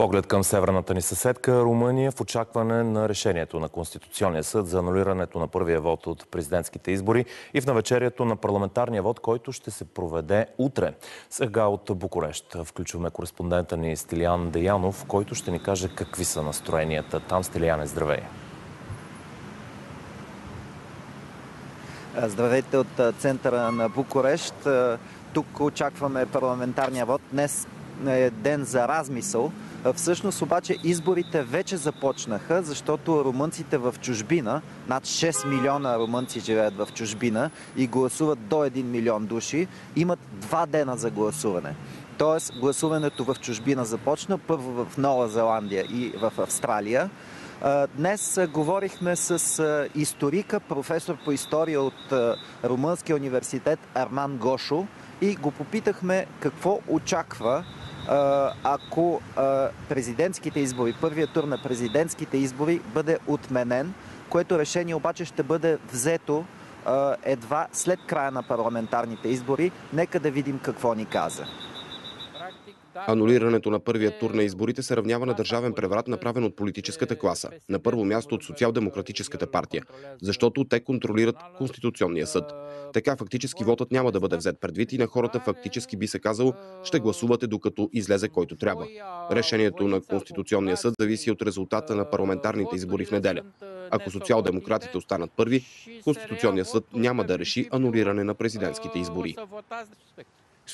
Поглед към северната ни съседка Румъния в очакване на решението на Конституционния съд за анулирането на първия вод от президентските избори и в навечерието на парламентарния вод, който ще се проведе утре. Сега от Букурещ включваме кореспондента ни Стилиан Деянов, който ще ни каже какви са настроенията. Там, Стилияне, здравей! Здравейте от центъра на Букурещ. Тук очакваме парламентарния вод. Днес е ден за размисъл. Всъщност обаче изборите вече започнаха, защото румънците в чужбина, над 6 милиона румънци живеят в чужбина и гласуват до 1 милион души, имат два дена за гласуване. Тоест гласуването в чужбина започна първо в Нова Зеландия и в Австралия. Днес говорихме с историка, професор по история от Румънския университет Арман Гошо и го попитахме какво очаква ако президентските избори, първият тур на президентските избори бъде отменен, което решение обаче ще бъде взето едва след края на парламентарните избори. Нека да видим какво ни каза. Анулирането на първия тур на изборите се равнява на държавен преврат, направен от политическата класа. На първо място от Социал-демократическата партия, защото те контролират Конституционния съд. Така фактически вотът няма да бъде взет предвид и на хората фактически би се казало ще гласувате докато излезе който трябва. Решението на Конституционния съд зависи от резултата на парламентарните избори в неделя. Ако социал-демократите останат първи, Конституционният съд няма да реши анулиране на президентските избори.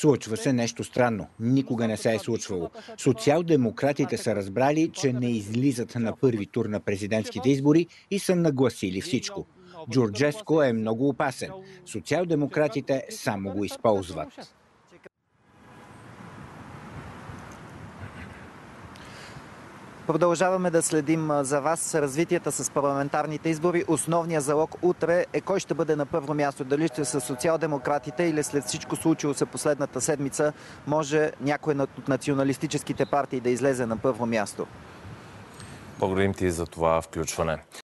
Случва се нещо странно. Никога не се е случвало. Социал-демократите са разбрали, че не излизат на първи тур на президентските избори и са нагласили всичко. Джорджеско е много опасен. Социал-демократите само го използват. Продължаваме да следим за вас развитията с парламентарните избори. Основният залог утре е кой ще бъде на първо място. Дали ще са социал-демократите или след всичко случило се последната седмица може някой от националистическите партии да излезе на първо място. Благодарим ти за това включване.